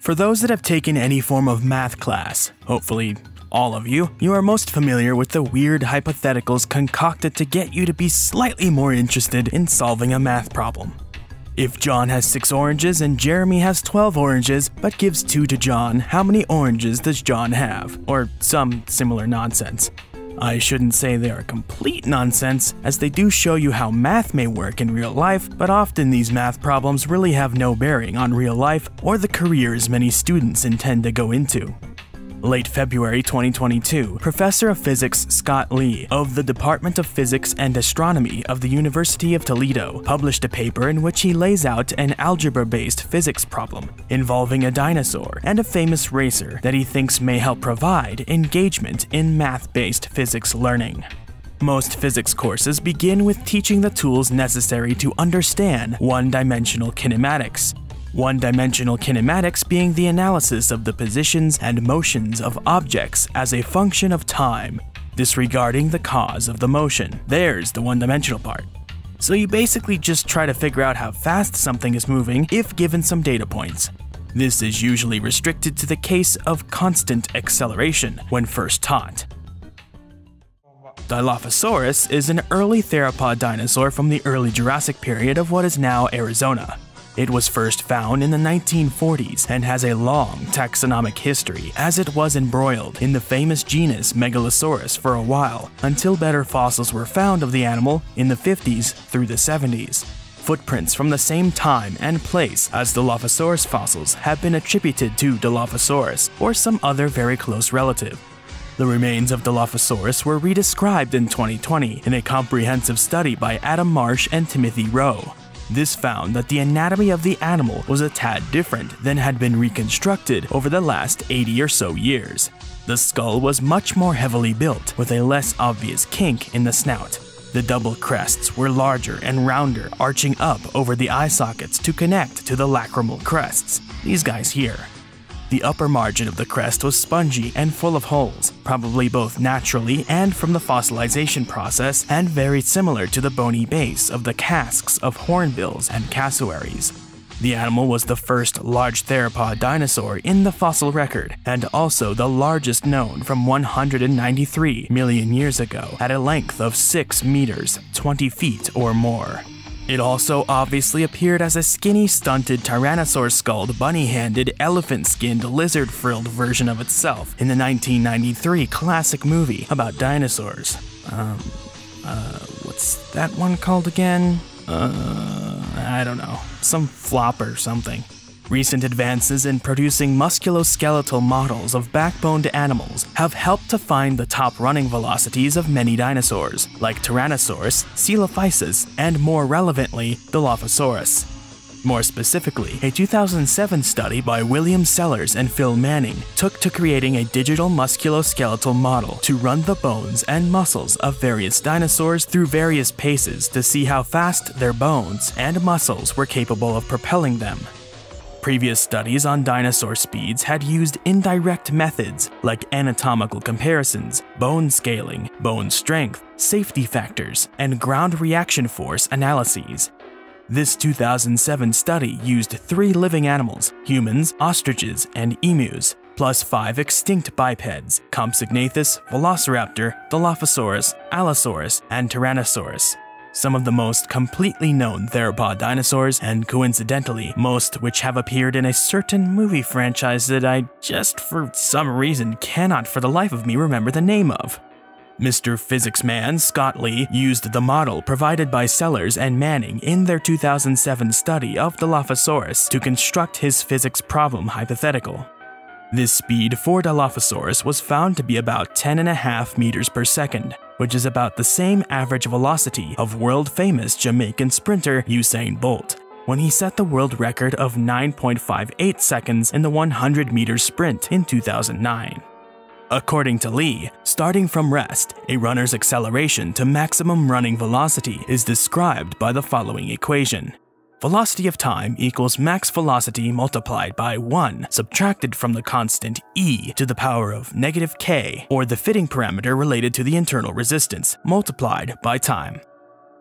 For those that have taken any form of math class, hopefully all of you, you are most familiar with the weird hypotheticals concocted to get you to be slightly more interested in solving a math problem. If John has 6 oranges and Jeremy has 12 oranges but gives 2 to John, how many oranges does John have? Or some similar nonsense. I shouldn't say they are complete nonsense, as they do show you how math may work in real life, but often these math problems really have no bearing on real life or the careers many students intend to go into. Late February 2022, Professor of Physics Scott Lee of the Department of Physics and Astronomy of the University of Toledo published a paper in which he lays out an algebra-based physics problem involving a dinosaur and a famous racer that he thinks may help provide engagement in math-based physics learning. Most physics courses begin with teaching the tools necessary to understand one-dimensional kinematics, one-dimensional kinematics being the analysis of the positions and motions of objects as a function of time, disregarding the cause of the motion. There's the one-dimensional part. So you basically just try to figure out how fast something is moving if given some data points. This is usually restricted to the case of constant acceleration when first taught. Dilophosaurus is an early theropod dinosaur from the early Jurassic period of what is now Arizona. It was first found in the 1940s and has a long taxonomic history, as it was embroiled in the famous genus Megalosaurus for a while, until better fossils were found of the animal in the 50s through the 70s. Footprints from the same time and place as the Dilophosaurus fossils have been attributed to Dilophosaurus or some other very close relative. The remains of Dilophosaurus were redescribed in 2020 in a comprehensive study by Adam Marsh and Timothy Rowe. This found that the anatomy of the animal was a tad different than had been reconstructed over the last 80 or so years. The skull was much more heavily built, with a less obvious kink in the snout. The double crests were larger and rounder, arching up over the eye sockets to connect to the lacrimal crests, these guys here. The upper margin of the crest was spongy and full of holes, probably both naturally and from the fossilization process, and very similar to the bony base of the casques of hornbills and cassowaries. The animal was the first large theropod dinosaur in the fossil record, and also the largest known from 193 million years ago at a length of 6 meters, 20 feet or more. It also obviously appeared as a skinny, stunted, tyrannosaur-skulled, bunny-handed, elephant-skinned, lizard-frilled version of itself in the 1993 classic movie about dinosaurs. Um, uh, what's that one called again? Uh, I don't know. Some flop or something. Recent advances in producing musculoskeletal models of backboned animals have helped to find the top running velocities of many dinosaurs, like Tyrannosaurus, Coelophysis, and more relevantly, Dilophosaurus. More specifically, a 2007 study by William Sellers and Phil Manning took to creating a digital musculoskeletal model to run the bones and muscles of various dinosaurs through various paces to see how fast their bones and muscles were capable of propelling them. Previous studies on dinosaur speeds had used indirect methods like anatomical comparisons, bone scaling, bone strength, safety factors, and ground reaction force analyses. This 2007 study used three living animals humans, ostriches, and emus, plus five extinct bipeds Compsognathus, Velociraptor, Dilophosaurus, Allosaurus, and Tyrannosaurus some of the most completely known theropod dinosaurs, and coincidentally, most which have appeared in a certain movie franchise that I just for some reason cannot for the life of me remember the name of. Mr. Physics Man Scott Lee used the model provided by Sellers and Manning in their 2007 study of the Dilophosaurus to construct his physics problem hypothetical. This speed for Dilophosaurus was found to be about 10.5 meters per second, which is about the same average velocity of world-famous Jamaican sprinter Usain Bolt, when he set the world record of 9.58 seconds in the 100 meter sprint in 2009. According to Lee, starting from rest, a runner's acceleration to maximum running velocity is described by the following equation. Velocity of time equals max velocity multiplied by 1 subtracted from the constant e to the power of negative k, or the fitting parameter related to the internal resistance, multiplied by time.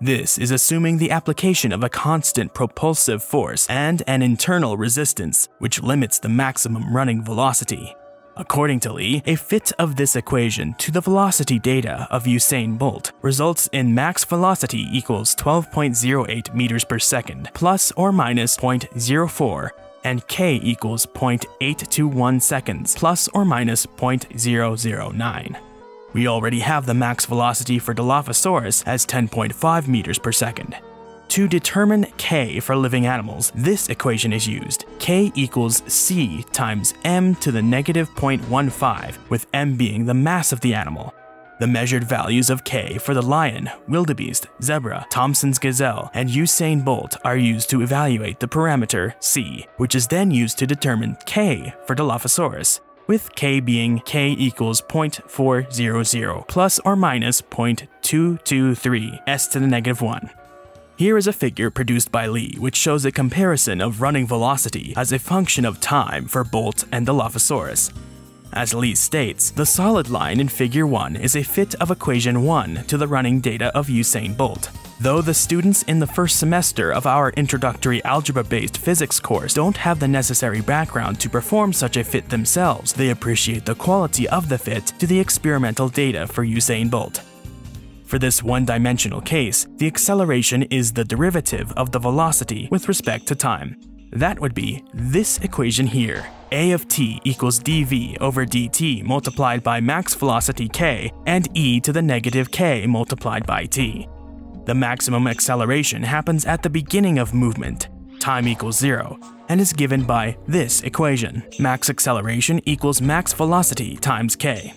This is assuming the application of a constant propulsive force and an internal resistance, which limits the maximum running velocity. According to Lee, a fit of this equation to the velocity data of Usain Bolt results in max velocity equals 12.08 meters per second plus or minus 0.04 and k equals 0.821 seconds plus or minus 0.009. We already have the max velocity for Dilophosaurus as 10.5 meters per second. To determine k for living animals, this equation is used. k equals c times m to the negative 0.15, with m being the mass of the animal. The measured values of k for the lion, wildebeest, zebra, Thomson's gazelle, and Usain Bolt are used to evaluate the parameter c, which is then used to determine k for Dilophosaurus with k being k equals 0.400 plus or minus 0.223 s to the negative 1. Here is a figure produced by Lee which shows a comparison of running velocity as a function of time for Bolt and the Dilophosaurus. As Lee states, the solid line in figure 1 is a fit of equation 1 to the running data of Usain Bolt. Though the students in the first semester of our introductory algebra-based physics course don't have the necessary background to perform such a fit themselves, they appreciate the quality of the fit to the experimental data for Usain Bolt. For this one-dimensional case, the acceleration is the derivative of the velocity with respect to time. That would be this equation here. a of t equals dv over dt multiplied by max velocity k and e to the negative k multiplied by t. The maximum acceleration happens at the beginning of movement, time equals zero, and is given by this equation. Max acceleration equals max velocity times k.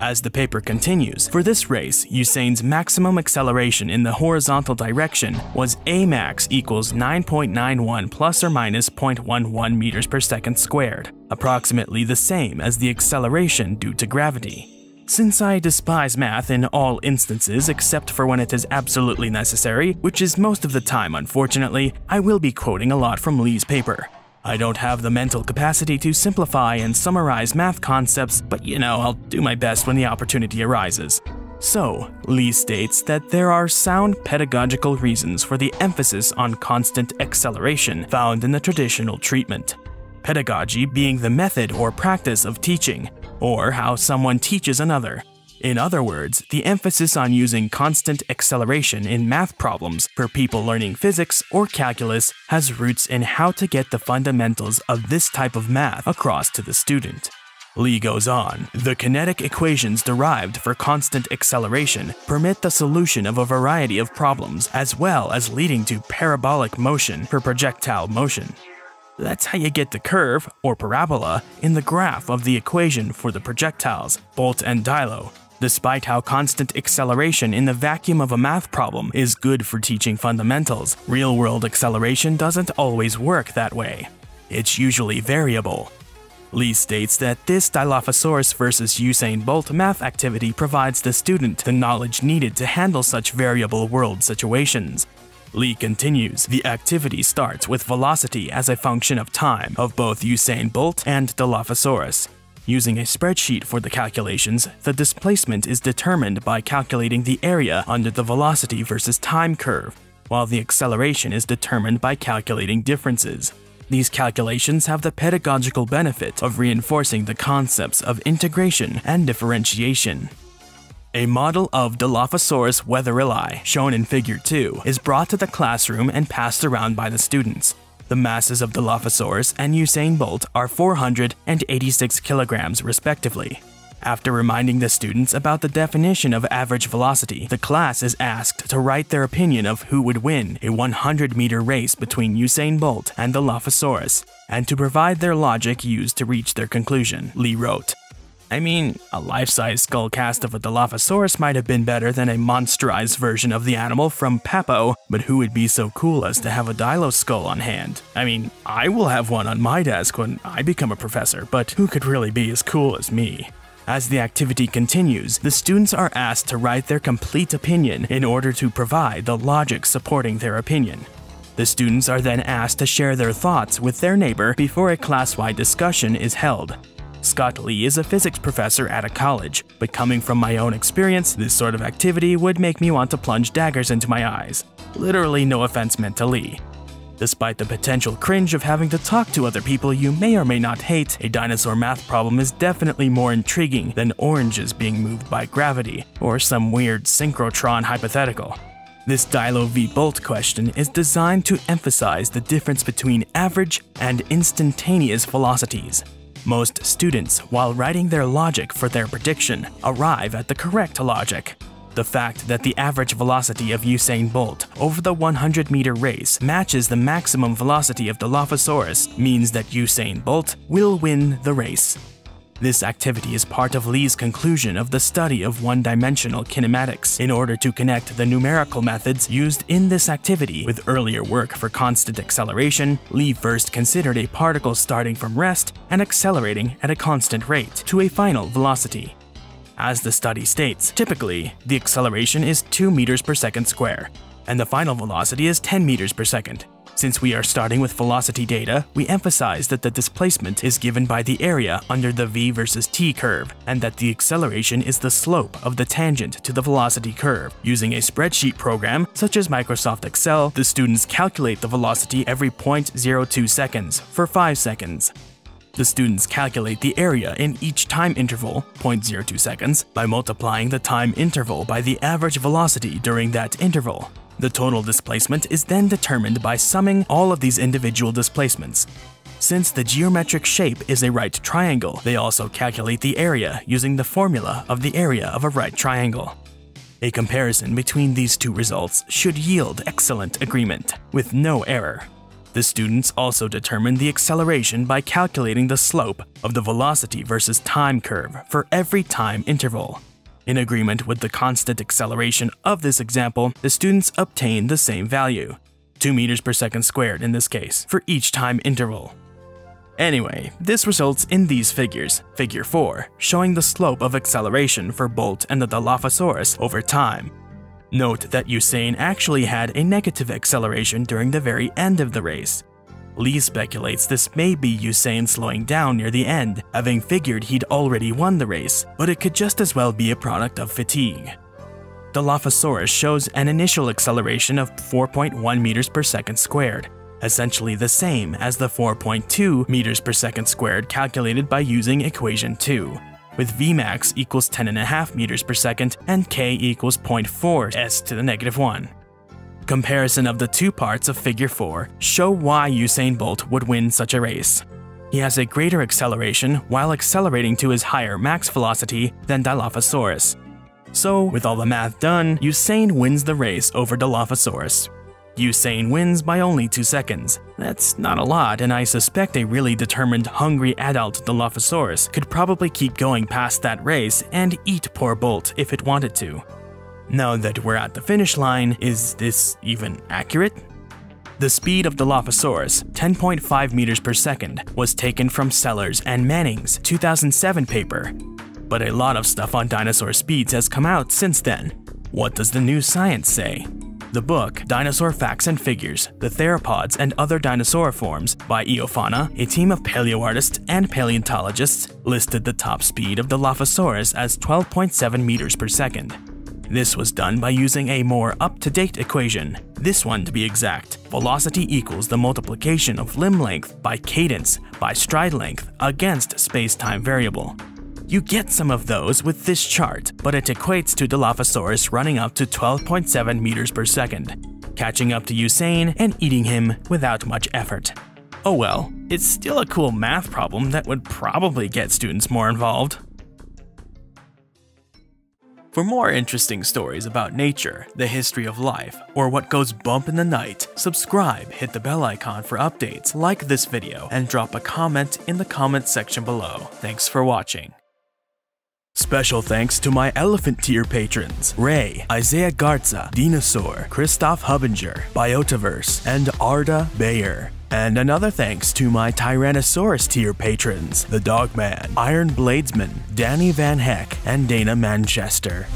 As the paper continues, for this race, Usain's maximum acceleration in the horizontal direction was a max equals 9.91 plus or minus 0.11 meters per second squared, approximately the same as the acceleration due to gravity. Since I despise math in all instances except for when it is absolutely necessary, which is most of the time unfortunately, I will be quoting a lot from Lee's paper. I don't have the mental capacity to simplify and summarize math concepts, but you know, I'll do my best when the opportunity arises. So, Lee states that there are sound pedagogical reasons for the emphasis on constant acceleration found in the traditional treatment. Pedagogy being the method or practice of teaching, or how someone teaches another. In other words, the emphasis on using constant acceleration in math problems for people learning physics or calculus has roots in how to get the fundamentals of this type of math across to the student. Lee goes on, the kinetic equations derived for constant acceleration permit the solution of a variety of problems as well as leading to parabolic motion for projectile motion. That's how you get the curve, or parabola, in the graph of the equation for the projectiles, Bolt and Dilo, Despite how constant acceleration in the vacuum of a math problem is good for teaching fundamentals, real-world acceleration doesn't always work that way. It's usually variable. Lee states that this Dilophosaurus versus Usain Bolt math activity provides the student the knowledge needed to handle such variable world situations, Lee continues, the activity starts with velocity as a function of time of both Usain Bolt and Dilophosaurus. Using a spreadsheet for the calculations, the displacement is determined by calculating the area under the velocity versus time curve, while the acceleration is determined by calculating differences. These calculations have the pedagogical benefit of reinforcing the concepts of integration and differentiation. A model of Dilophosaurus wetherilli, shown in Figure 2, is brought to the classroom and passed around by the students. The masses of Dilophosaurus and Usain Bolt are 400 and 86 kilograms respectively. After reminding the students about the definition of average velocity, the class is asked to write their opinion of who would win a 100 meter race between Usain Bolt and the Dilophosaurus, and to provide their logic used to reach their conclusion, Lee wrote. I mean, a life-size skull cast of a Dilophosaurus might have been better than a monsterized version of the animal from Papo, but who would be so cool as to have a Dilo skull on hand? I mean, I will have one on my desk when I become a professor, but who could really be as cool as me? As the activity continues, the students are asked to write their complete opinion in order to provide the logic supporting their opinion. The students are then asked to share their thoughts with their neighbor before a class-wide discussion is held. Scott Lee is a physics professor at a college, but coming from my own experience, this sort of activity would make me want to plunge daggers into my eyes. Literally no offense meant to Lee. Despite the potential cringe of having to talk to other people you may or may not hate, a dinosaur math problem is definitely more intriguing than oranges being moved by gravity, or some weird synchrotron hypothetical. This Dilo v Bolt question is designed to emphasize the difference between average and instantaneous velocities. Most students, while writing their logic for their prediction, arrive at the correct logic. The fact that the average velocity of Usain Bolt over the 100 meter race matches the maximum velocity of Dilophosaurus means that Usain Bolt will win the race. This activity is part of Lee's conclusion of the study of one-dimensional kinematics in order to connect the numerical methods used in this activity with earlier work for constant acceleration. Lee first considered a particle starting from rest and accelerating at a constant rate to a final velocity. As the study states, typically, the acceleration is 2 meters per second square, and the final velocity is 10 meters per second. Since we are starting with velocity data, we emphasize that the displacement is given by the area under the v versus t curve, and that the acceleration is the slope of the tangent to the velocity curve. Using a spreadsheet program, such as Microsoft Excel, the students calculate the velocity every 0.02 seconds for 5 seconds. The students calculate the area in each time interval, 0.02 seconds, by multiplying the time interval by the average velocity during that interval. The total displacement is then determined by summing all of these individual displacements. Since the geometric shape is a right triangle, they also calculate the area using the formula of the area of a right triangle. A comparison between these two results should yield excellent agreement, with no error. The students also determine the acceleration by calculating the slope of the velocity versus time curve for every time interval. In agreement with the constant acceleration of this example, the students obtain the same value, 2 meters per second squared in this case, for each time interval. Anyway, this results in these figures, figure 4, showing the slope of acceleration for Bolt and the Dilophosaurus over time, Note that Usain actually had a negative acceleration during the very end of the race. Lee speculates this may be Usain slowing down near the end, having figured he'd already won the race, but it could just as well be a product of fatigue. Dilophosaurus shows an initial acceleration of 4.1 meters per second squared, essentially the same as the 4.2 meters per second squared calculated by using equation 2 with Vmax equals 10.5 meters per second and k equals 0.4 s to the negative 1. Comparison of the two parts of figure 4 show why Usain Bolt would win such a race. He has a greater acceleration while accelerating to his higher max velocity than Dilophosaurus. So, with all the math done, Usain wins the race over Dilophosaurus, Usain wins by only 2 seconds. That's not a lot, and I suspect a really determined, hungry adult Dilophosaurus could probably keep going past that race and eat poor Bolt if it wanted to. Now that we're at the finish line, is this even accurate? The speed of the Dilophosaurus, 10.5 meters per second, was taken from Sellers and Manning's 2007 paper. But a lot of stuff on dinosaur speeds has come out since then. What does the new science say? The book, Dinosaur Facts and Figures, The Theropods and Other Dinosaur Forms by Eofauna, a team of paleoartists and paleontologists, listed the top speed of the Dilophosaurus as 12.7 meters per second. This was done by using a more up-to-date equation, this one to be exact. Velocity equals the multiplication of limb length by cadence by stride length against space-time variable. You get some of those with this chart, but it equates to Dilophosaurus running up to 12.7 meters per second, catching up to Usain and eating him without much effort. Oh well, it's still a cool math problem that would probably get students more involved. For more interesting stories about nature, the history of life, or what goes bump in the night, subscribe, hit the bell icon for updates, like this video, and drop a comment in the comment section below. Thanks for watching. Special thanks to my elephant tier patrons Ray, Isaiah Garza, Dinosaur, Christoph Hubinger, Biotaverse, and Arda Bayer. And another thanks to my Tyrannosaurus tier patrons, The Dogman, Iron Bladesman, Danny Van Heck, and Dana Manchester.